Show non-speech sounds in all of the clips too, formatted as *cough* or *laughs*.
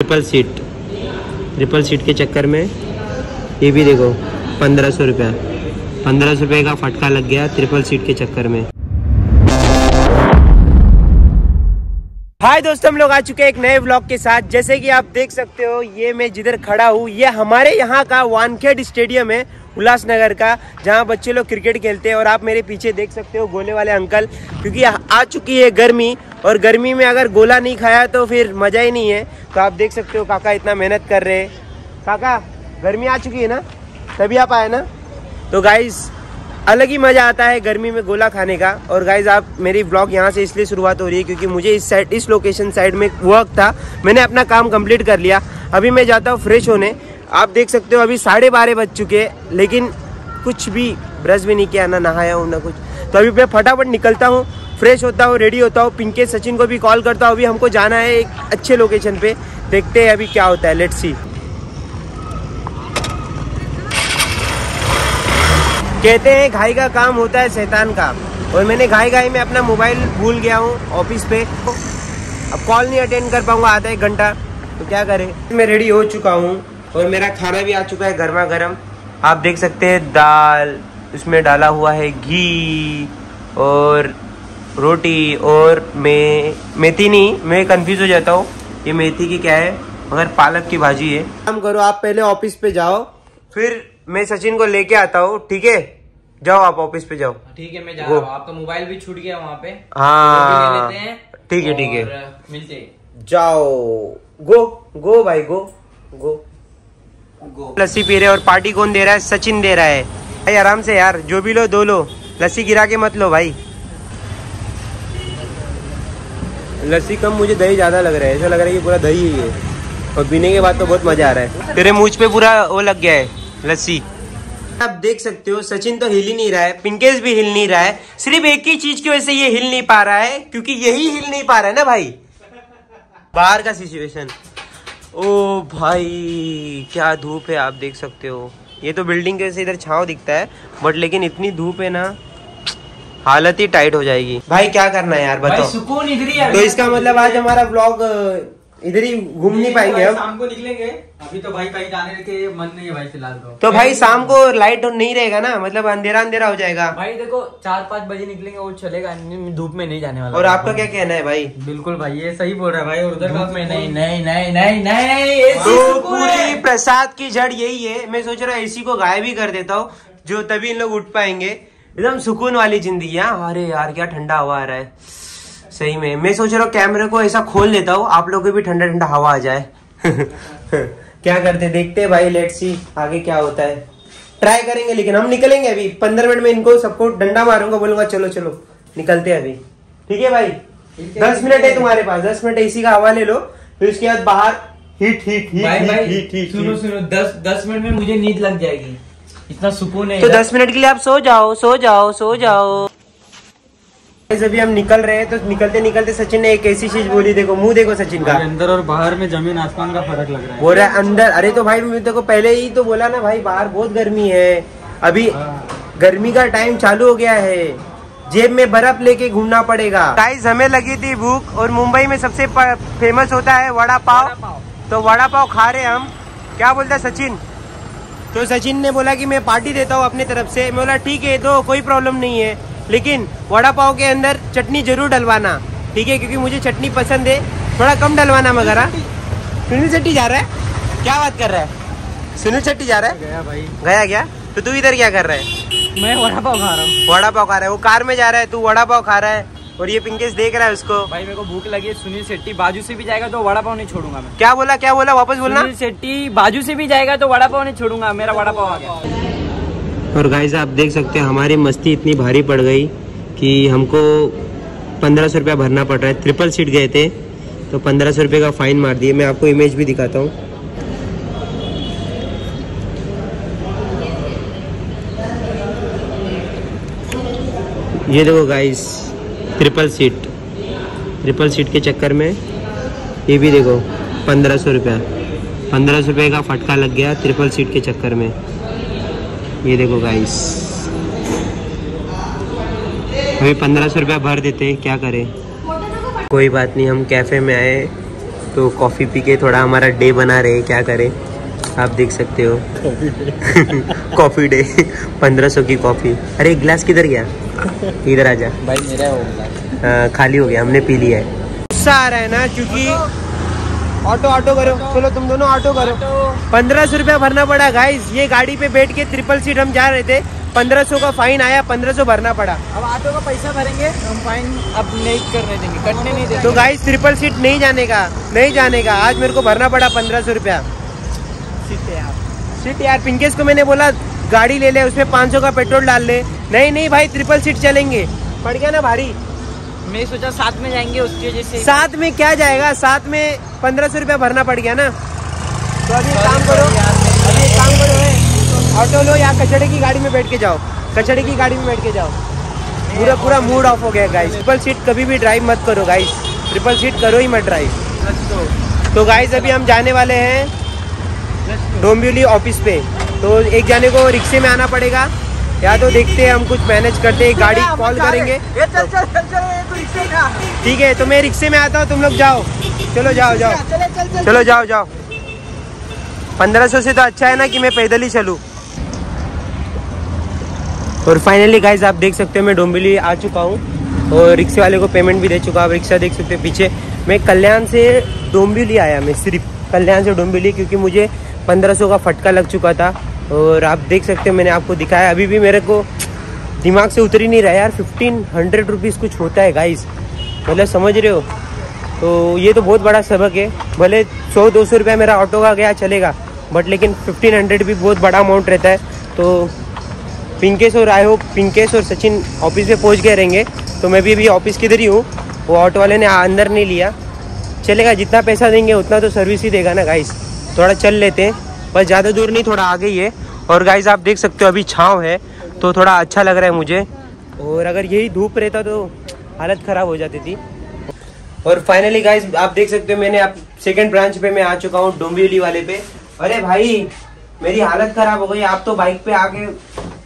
Triple seat triple seat के चक्कर में ये भी देखो, पंद्रह सौ रुपया। पंद्रह सौ रुपये का फटका लग गया ट्रिपल सीट के चक्कर में। हाय दोस्तों, हम लोग आ चुके हैं एक नए व्लॉग के साथ। जैसे कि आप देख सकते हो, ये मैं जिधर खड़ा हूँ, ये हमारे यहाँ का वानखेड़ स्टेडियम है। उल्लासनगर का, जहाँ बच्चे लोग क्रिकेट खेलते हैं और आप मेरे पीछे देख सकते हो गोले वाले अंकल, क्योंकि आ चुकी है गर्मी और गर्मी में अगर गोला नहीं खाया तो फिर मज़ा ही नहीं है। तो आप देख सकते हो काका इतना मेहनत कर रहे हैं। काका, गर्मी आ चुकी है ना? तभी आप आए ना? तो गाइज़ अलग ही मज़ा आता है गर्मी में गोला खाने का। और गाइज़ आप मेरी ब्लॉग यहाँ से इसलिए शुरुआत हो रही है क्योंकि मुझे इस साइड इस लोकेशन साइड में वर्क था। मैंने अपना काम कंप्लीट कर लिया। अभी मैं जाता हूँ फ्रेश होने। आप देख सकते हो, अभी साढ़े बारह बज चुके हैं लेकिन कुछ भी ब्रश भी नहीं किया, ना नहाया हूँ, ना कुछ। तो अभी मैं फटाफट निकलता हूँ, फ्रेश होता हूँ रेडी होता हूँ। पिंके सचिन को भी कॉल करता हूँ, अभी हमको जाना है एक अच्छे लोकेशन पे। देखते हैं अभी क्या होता है लेट्स सी कहते हैं, घाई का काम होता है शैतान का। और मैंने घाई घाई में अपना मोबाइल भूल गया हूँ ऑफ़िस पे। अब कॉल नहीं अटेंड कर पाऊँगा, आधा एक घंटा। तो क्या करें? मैं रेडी हो चुका हूँ। और मेरा खाना भी आ चुका है गर्मा गर्म। आप देख सकते हैं दाल उसमें डाला हुआ है घी और रोटी और मैं मेथी नहीं मैं कंफ्यूज हो जाता हूँ ये मेथी की क्या है? मगर पालक की भाजी है। काम करो आप पहले ऑफ़िस पे जाओ फिर मैं सचिन को लेके आता हूँ ठीक है? जाओ आप ऑफ़िस पे जाओ। ठीक है मैं जा रहा हूँ। आपका मोबाइल भी छूट गया वहाँ पे। हाँ। हैं। ठीक है, ठीक है। मिलते जाओ। गो गो भाई गो गो। लस्सी पी रहे और पार्टी कौन दे रहा है? सचिन दे रहा है। भाई आराम से यार जो भी लो दो लो। लस्सी गिरा के मत लो भाई। लस्सी कम मुझे दही ज़्यादा लग रहा है। ऐसा लग रहा है कि पूरा दही ही है। और पीने के बाद तो बहुत मज़ा आ रहा है। तेरे मुझ पे पूरा वो लग गया है लस्सी। आप देख सकते हो सचिन तो हिल ही नहीं रहा है पिंकेश भी हिल नहीं रहा है। सिर्फ़ एक ही चीज़ की वजह से ये हिल नहीं पा रहा है क्योंकि यही हिल नहीं पा रहा है ना भाई? बाहर का सिचुएशन ओ भाई क्या धूप है आप देख सकते हो। ये तो बिल्डिंग के से इधर छाव दिखता है बट लेकिन इतनी धूप है ना हालत ही टाइट हो जाएगी। भाई क्या करना है यार बताओ। सुकून इधर ही है तो इसका मतलब आज हमारा ब्लॉग इधर ही घूम नहीं पाएँगे हम शाम को निकलेंगे। अभी तो भाई कहीं जाने के मन नहीं है भाई फ़िलहाल तो। तो भाई शाम को लाइट नहीं रहेगा ना? मतलब अंधेरा अंधेरा हो जाएगा। भाई देखो चार पाँच बजे निकलेंगे वो चलेगा धूप में नहीं जाने वाला। और आपका क्या कहना है भाई? बिल्कुल भाई ये सही बोल रहा है भाई और उधर धूप में नहीं? नहीं नहीं नहीं नहीं तो पूरी प्रसाद की जड़ यही है। मैं सोच रहा हूँ एसी को गायब ही कर देता हूँ जो तभी इन लोग उठ पाएँगे। एकदम सुकून वाली ज़िंदगी हाँ अरे यार क्या ठंडा हवा आ रहा है। सही में। मैं सोच रहा हूँ कैमरे को ऐसा खोल देता हूँ आप लोग को भी ठंडा ठंडा हवा आ जाए। *laughs* क्या करते देखते हैं भाई लेट सी आगे क्या होता है। ट्राई करेंगे लेकिन हम निकलेंगे अभी। पंद्रह मिनट में इनको सबको डंडा मारूँगा बोलूँगा चलो चलो निकलते हैं अभी। ठीक है भाई? दस मिनट है। तुम्हारे पास। दस मिनट एसी का हवा ले लो फिर उसके बाद बाहर हिट हिट हिट सुनो सुनो दस दस मिनट में मुझे नींद लग जाएगी। इतना सुकून है तो दस मिनट के लिए आप सो जाओ सो जाओ सो जाओ। अभी हम निकल रहे हैं तो निकलते निकलते सचिन ने एक ऐसी चीज़ बोली देखो मुँह देखो सचिन का। अंदर और बाहर में ज़मीन आसमान का फ़र्क लग रहा है। बोल रहा है अंदर अरे तो भाई मैं देखो पहले ही तो बोला ना भाई बाहर बहुत गर्मी है। अभी गर्मी का टाइम चालू हो गया है। जेब में बर्फ़ लेके घूमना पड़ेगा। गाइस हमें लगी थी भूख और मुंबई में सबसे फ़ेमस होता है वड़ा पाव। तो वड़ा पाव खा रहे हम। क्या बोलता है सचिन? तो सचिन ने बोला कि मैं पार्टी देता हूँ अपने तरफ़ से। मैं बोला ठीक है तो कोई प्रॉब्लम नहीं है। लेकिन वड़ा पाव के अंदर चटनी ज़रूर डलवाना ठीक है? क्योंकि मुझे चटनी पसंद है। थोड़ा कम डलवाना मगर। हाँ? सुनील शेट्टी जा रहा है? क्या बात कर रहा है? सुनील शेट्टी जा रहा है? गया भाई। गया क्या? तो तू इधर क्या कर रहा है? मैं वड़ा पाव खा रहा हूँ। वड़ा पाव खा रहा है। वो कार में जा रहा है तू वड़ा पाव खा रहा है और ये पिंकेश देख रहा है उसको। भाई मेरे को भूख लगी है सुनील शेट्टी बाजू से भी जाएगा तो वड़ा पाव नहीं छोड़ूँगा मैं। क्या बोला क्या बोला? वापस बोलना। सुनील शेट्टी बाजू से भी जाएगा तो वड़ा पाव नहीं छोड़ूँगा मेरा वड़ा पाव आ गया। और गाइस आप देख सकते हैं, हमारी मस्ती इतनी भारी पड़ गई कि हमको पंद्रह सौ रुपया भरना पड़ रहा है। ट्रिपल सीट गए थे तो पंद्रह सौ रुपये का फाइन मार दिए। मैं आपको इमेज भी दिखाता हूँ। ये देखो guys triple seat triple seat के चक्कर में, ये भी देखो, पंद्रह सौ रुपया। पंद्रह सौ रुपये का फटका लग गया ट्रिपल सीट के चक्कर में। ये देखो गाइस अभी पंद्रह सौ रुपया भर देते हैं क्या करें? कोई बात नहीं हम कैफ़े में आए तो कॉफ़ी पी के थोड़ा हमारा डे बना रहे क्या करें? आप देख सकते हो. कॉफ़ी डे *laughs* पंद्रह सौ की कॉफ़ी अरे एक गिलास किधर गया? इधर आ जा. भाई मेरा हो गया. खाली हो गया हमने पी लिया है. गुस्सा आ रहा है ना क्योंकि ऑटो ऑटो करो. चलो तुम दोनों ऑटो करो. पंद्रह सौ रुपया भरना पड़ा गाइस ये गाड़ी पे बैठ के ट्रिपल सीट हम जा रहे थे. पंद्रह सौ का फाइन आया पंद्रह सौ भरना पड़ा. अब ऑटो का पैसा भरेंगे हम फाइन अब नहीं करने देंगे कटने नहीं देंगे. तो गाइस ट्रिपल सीट नहीं जाने का नहीं जाने का. आज मेरे को भरना पड़ा पंद्रह सौ रुपया. सीट यार. पिंकेश को मैंने बोला गाड़ी ले ले उसमें पाँच सौ का पेट्रोल डाल ले. नहीं नहीं भाई ट्रिपल सीट चलेंगे. पड़ गया ना भारी. मैं सोचा साथ में जाएँगे उसकी वजह से. साथ में क्या जाएगा? साथ में पंद्रह सौ रुपया भरना पड़ गया ना. तो अभी एक काम करो अभी एक काम करो है। ऑटो लो या कचड़े की गाड़ी में बैठ के जाओ। कचड़े की गाड़ी में बैठ के जाओ। पूरा पूरा मूड ऑफ़ हो गया गाइस ट्रिपल सीट कभी भी ड्राइव मत करो गाइस ट्रिपल सीट करो ही मत ड्राइव तो गाइस अभी हम जाने वाले हैं डोंबिवली ऑफ़िस पे। तो एक जाने को रिक्शे में आना पड़ेगा। या तो देखते हैं हम कुछ मैनेज करते हैं गाड़ी कॉल करेंगे। तो ठीक है तो मैं रिक्शे में आता हूँ तुम लोग जाओ। चलो जाओ जाओ। चलो जाओ जाओ। पंद्रह सौ से तो अच्छा है ना कि मैं पैदल ही चलूँ। और फाइनली गाइज़ आप देख सकते हो मैं डोंबिवली आ चुका हूँ और रिक्शे वाले को पेमेंट भी दे चुका आप रिक्शा देख सकते हो पीछे। मैं कल्याण से डोंबिवली आया मैं सिर्फ़ कल्याण से डोंबिवली क्योंकि मुझे पंद्रह सौ का फटका लग चुका था। और आप देख सकते हो मैंने आपको दिखाया। अभी भी मेरे को दिमाग से उतर ही नहीं रहा यार। फिफ्टीन हंड्रेड रुपीज़ कुछ होता है गाइस मतलब समझ रहे हो? तो ये तो बहुत बड़ा सबक है। भले सौ, दो सौ रुपया मेरा ऑटो का गया, चलेगा। बट लेकिन फिफ्टीन हंड्रेड भी बहुत बड़ा अमाउंट रहता है। तो पिंकेश और आई होप पिंकेश और सचिन ऑफ़िस में पहुँच गए रहेंगे। तो मैं भी अभी ऑफ़िस किधर ही हूँ, वो ऑटो वाले ने अंदर नहीं लिया। चलेगा, जितना पैसा देंगे उतना तो सर्विस ही देगा ना गाइस थोड़ा चल लेते हैं बस ज़्यादा दूर नहीं, थोड़ा आगे ही है। और गाइस आप देख सकते हो अभी छाँव है तो थोड़ा अच्छा लग रहा है मुझे। और अगर यही धूप रहता तो हालत ख़राब हो जाती थी। और फाइनली गाइस आप देख सकते हो मैंने आप सेकंड ब्रांच पे मैं आ चुका हूँ, डोंबिवली वाले पे। अरे भाई मेरी हालत खराब हो गई आप तो बाइक पे आके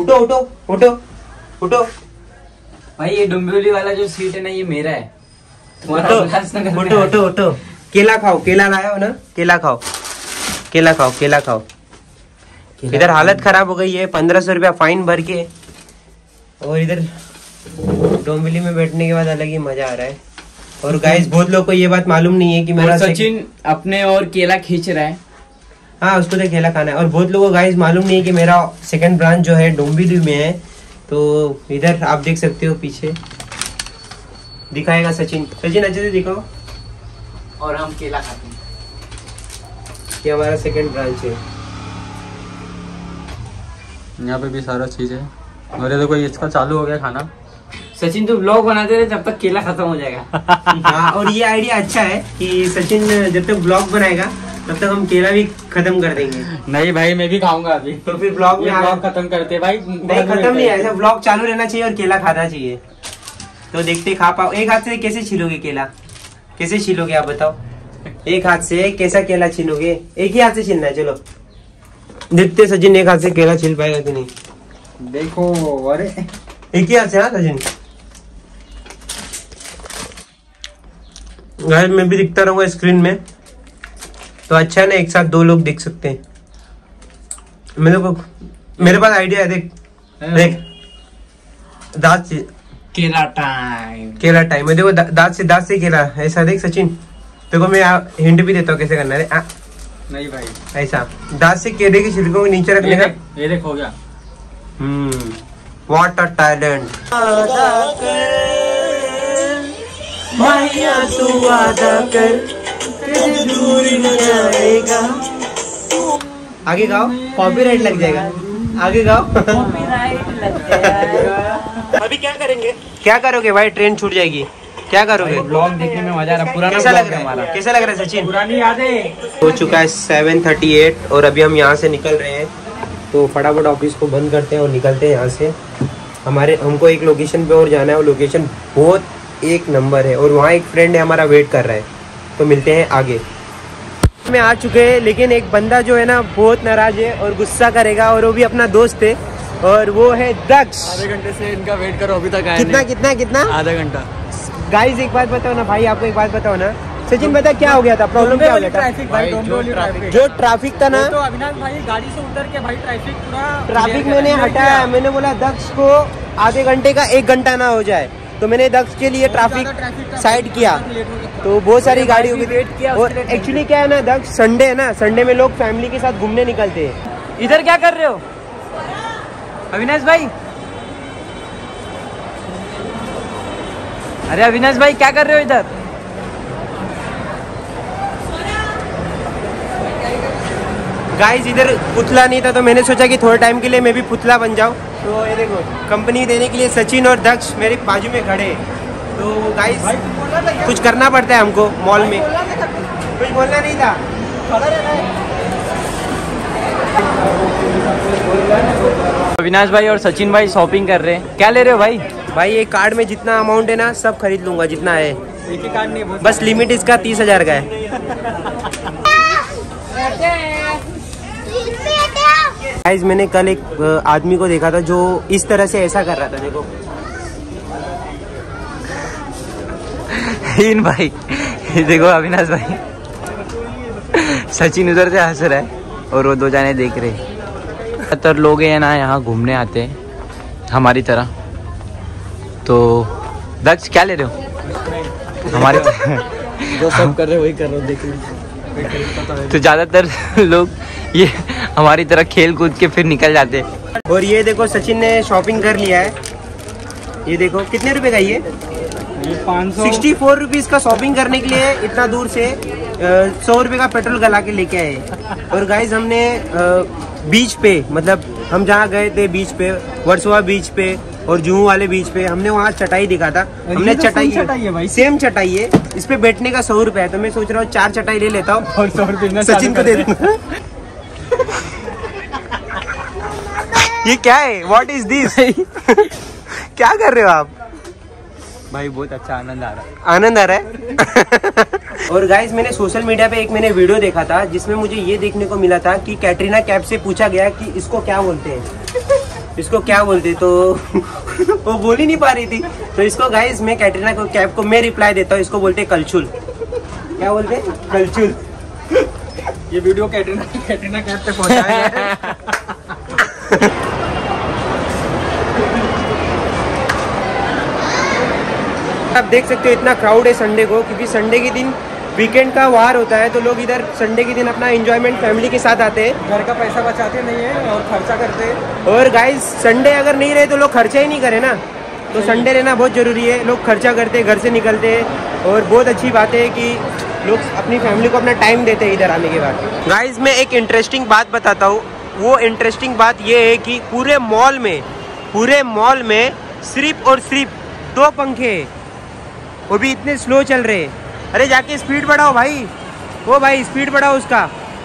उठो उठो उठो उठो। भाई ये डुम्बिवली वाला जो सीट है ना ये मेरा है। उठो उठो उठो उठो। केला खाओ केला लाया हो ना? केला खाओ केला खाओ केला खाओ। इधर हालत खराब हो गई है पंद्रह सौ रुपया फाइन भर के। और इधर डोंबिवली में बैठने के बाद अलग ही मज़ा आ रहा है। और गाइस बहुत लोग को ये बात मालूम नहीं है कि मेरा सचिन अपने और केला खींच रहा है। हाँ उसको तो केला खाना है। और बहुत लोगों को गाइस मालूम नहीं है कि मेरा सेकंड ब्रांच जो है डोंबिवली में है। तो इधर आप देख सकते हो पीछे। दिखाएगा सचिन। सचिन अच्छे से दिखाओ। और हम केला खाते हैं। ये हमारा सेकंड ब्रांच है। यहाँ पे भी सारा चीज़ है। और ये देखो इसका चालू हो गया खाना। सचिन तो ब्लॉग बनाते थे जब तक केला खत्म हो जाएगा। हाँ और ये आइडिया अच्छा है कि सचिन जब तक ब्लॉग बनाएगा तब तक हम केला भी खत्म कर देंगे। नहीं भाई मैं भी खाऊँगा अभी। तो फिर ब्लॉग में ब्लॉग खत्म करते भाई। नहीं खत्म नहीं है। ऐसा ब्लॉग चालू रहना चाहिए और केला खाना चाहिए। तो देखते खा पाओ। एक हाथ से कैसे छीलोगे केला? कैसे छीलोगे आप बताओ? एक हाथ से कैसा केला छीलोगे? एक ही हाथ से छीलना है चलो। देखते सचिन एक हाथ से केला छील पाएगा कि नहीं। देखो अरे। एक ही हाथ से हाँ सचिन? घर में भी दिखता रहूँगा स्क्रीन में। तो अच्छा है ना एक साथ दो लोग देख सकते हैं। मेरे को मेरे पास आइडिया है देख। देख। दांत से केला टाइम केला टाइम देखो दांत से दांत से केला। ऐसा देख सचिन। देखो मैं हिंट भी देता हूँ कैसे करना है। आ, नहीं भाई। ऐसा। दांत से केले के छिलकों को नीचे रखने का ये देख हो गया। हम्म। व्हाट अ टैलेंट आगे गाओ कॉपीराइट लग जाएगा। आगे गाओ। अभी क्या करेंगे? क्या करोगे भाई? ट्रेन छूट जाएगी। क्या करोगे? ब्लॉग देखने में मज़ा आ रहा पुराना कैसा लग है रहा हमारा। है कैसा लग रहा है सचिन? पुरानी यादें। हो चुका है सेवन थर्टी एट और अभी हम यहाँ से निकल रहे हैं। तो फटाफट ऑफ़िस को बंद करते हैं और निकलते हैं यहाँ से। हमारे हमको एक लोकेशन पे और जाना है वो लोकेशन बहुत एक नंबर है और वहाँ एक फ्रेंड है हमारा वेट कर रहा है। तो मिलते हैं आगे। में आ चुके हैं लेकिन एक बंदा जो है ना बहुत नाराज़ है और गुस्सा करेगा और वो भी अपना दोस्त है और वो है दक्ष। आधे घंटे से इनका वेट करो अभी तक आया कितना कितना कितना? आधा घंटा। गाइस एक बात बताओ ना भाई आपको एक बात बताओ ना। सचिन बता क्या हो गया था? प्रॉब्लम क्या हो गया था? ट्रैफ़िक भाई जो ट्रैफ़िक था ना तो अविनाश भाई गाड़ी से उतर के भाई ट्रैफ़िक पूरा ट्रैफ़िक मैंने हटाया मैंने बोला दक्ष को आधे घंटे का एक घंटा ना हो जाए। तो मैंने दक्ष के लिए ट्रैफ़िक साइड किया। तो बहुत सारी गाड़ी wait किया, और एक्चुअली क्या है ना दक्ष संडे है ना संडे में लोग फैमिली के साथ घूमने निकलते हैं। इधर क्या कर रहे हो? अविनाश भाई। अरे अविनाश भाई क्या कर रहे हो इधर? गाइस इधर पुतला नहीं था तो मैंने सोचा कि थोड़े टाइम के लिए मैं भी पुतला बन जाऊँ। तो ये देखो कंपनी देने के लिए सचिन और दक्ष मेरे बाजू में खड़े। हैं तो गाइस कुछ करना पड़ता है हमको मॉल में। कुछ बोलना नहीं था। अविनाश भाई और सचिन भाई शॉपिंग कर रहे हैं। क्या ले रहे हो भाई? भाई ये कार्ड में जितना अमाउंट है ना सब खरीद लूँगा जितना है। एक ही कार्ड नहीं है बस लिमिट इसका तीस हज़ार का है। *laughs* गाइस मैंने कल एक आदमी को देखा था जो इस तरह से ऐसा कर रहा था देखो। इन भाई। देखो अविनाश भाई। सचिन उधर से हंस रहा है और वो दो जाने देख रहे ज़्यादातर लोग हैं ना यहाँ घूमने आते हैं हमारी तरह। तो दक्ष क्या ले रहे हो? हमारी जो सब कर रहे वही कर रहे हो देख तो ज़्यादातर लोग ये हमारी तरह खेल कूद के फिर निकल जाते। हैं और ये देखो सचिन ने शॉपिंग कर लिया है। ये देखो कितने रुपए का ये? सिक्सटी फोर रुपीज़ का शॉपिंग करने के लिए इतना दूर से सौ रुपए का पेट्रोल गला के लेके आए। और गाइज़ हमने बीच पे मतलब हम जहाँ गए थे बीच पे वर्सोवा बीच पे और जुहू वाले बीच पे हमने वहाँ चटाई दिखा था। हमने तो चटाई चटाई है भाई। सेम चटाई है। इस पे बैठने का सौ रुपए है। तो मैं सोच रहा हूँ चार चटाई ले लेता हूँ। और सौ रुपये सचिन को दे दूँगा ये क्या है? वॉट इज़ दिस क्या कर रहे हो आप? भाई बहुत अच्छा आनंद आ रहा है। आनंद आ रहा है? *laughs* और गाइज़ मैंने सोशल मीडिया पे एक मैंने वीडियो देखा था जिसमें मुझे ये देखने को मिला था कि कैटरीना कैफ से पूछा गया कि इसको क्या बोलते हैं। इसको क्या बोलते तो *laughs* वो बोल ही नहीं पा रही थी। तो इसको गाइज़ मैं कैटरीना को कैफ को मैं रिप्लाई देता हूँ इसको बोलते कलचुल क्या बोलते हैं? कलचुल ये वीडियो कैटरीना कैटरीना कैप पे पहुँचाया है। *laughs* आप देख सकते हो इतना क्राउड है संडे को क्योंकि संडे के दिन वीकेंड का वार होता है तो लोग इधर संडे के दिन अपना एंजॉयमेंट फैमिली के साथ आते हैं। घर का पैसा बचाते नहीं है और खर्चा करते हैं। और गाइस संडे अगर नहीं रहे तो लोग खर्चा ही नहीं करे ना। तो संडे रहना बहुत ज़रूरी है लोग खर्चा करते घर से निकलते हैं। और बहुत अच्छी बात है कि लोग अपनी फैमिली को अपना टाइम देते हैं इधर आने के बाद। गाइज़ मैं एक इंटरेस्टिंग बात बताता हूँ। वो इंटरेस्टिंग बात ये है कि पूरे मॉल में पूरे मॉल में सिर्फ़ और सिर्फ़ दो पंखे हैं। वो भी इतने स्लो चल रहे। अरे जाके स्पीड बढ़ाओ भाई। वो भाई स्पीड बढ़ाओ उसका।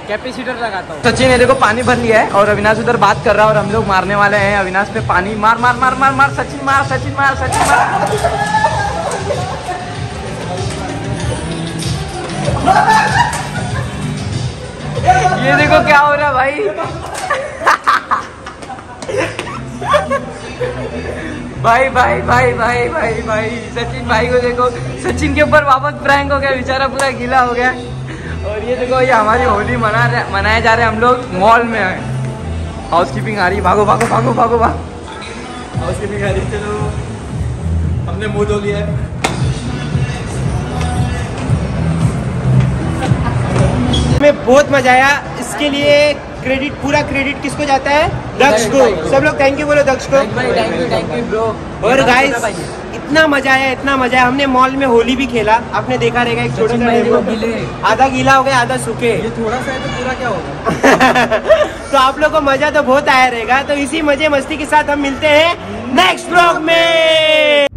कैपेसिटर लगाता हूँ। सचिन ने देखो पानी भर लिया है और अविनाश उधर बात कर रहा है और हम लोग मारने वाले हैं। अविनाश पे पानी मार मार मार मार मार सचिन मार सचिन मार सचिन मार। ये देखो क्या हो रहा है भाई। *laughs* भाई भाई भाई भाई भाई भाई सचिन भाई को देखो। सचिन के ऊपर वापस प्रैंक हो गया बेचारा पूरा गीला हो गया। और ये देखो ये हमारी होली मना रहे मनाए जा रहे हैं हम लोग मॉल में। हाउस कीपिंग आ रही भागो भागो भागो भागो भागो। हाउस कीपिंग आ रही चलो। हमने मुँह धो लिया है। हमें बहुत मज़ा आया। इसके लिए क्रेडिट पूरा क्रेडिट किसको जाता है? दक्ष को। सब लोग थैंक यू बोलो दक्ष को। और गाइस इतना मज़ा आया इतना मज़ा आया। हमने मॉल में होली भी खेला। आपने देखा रहेगा एक छोटा सा आधा गीला हो गया आधा सूखे। ये थोड़ा सा है तो पूरा क्या होगा? *laughs* तो आप लोग को मज़ा तो बहुत आया रहेगा। तो इसी मज़े मस्ती के साथ हम मिलते हैं नेक्स्ट ब्लॉग में।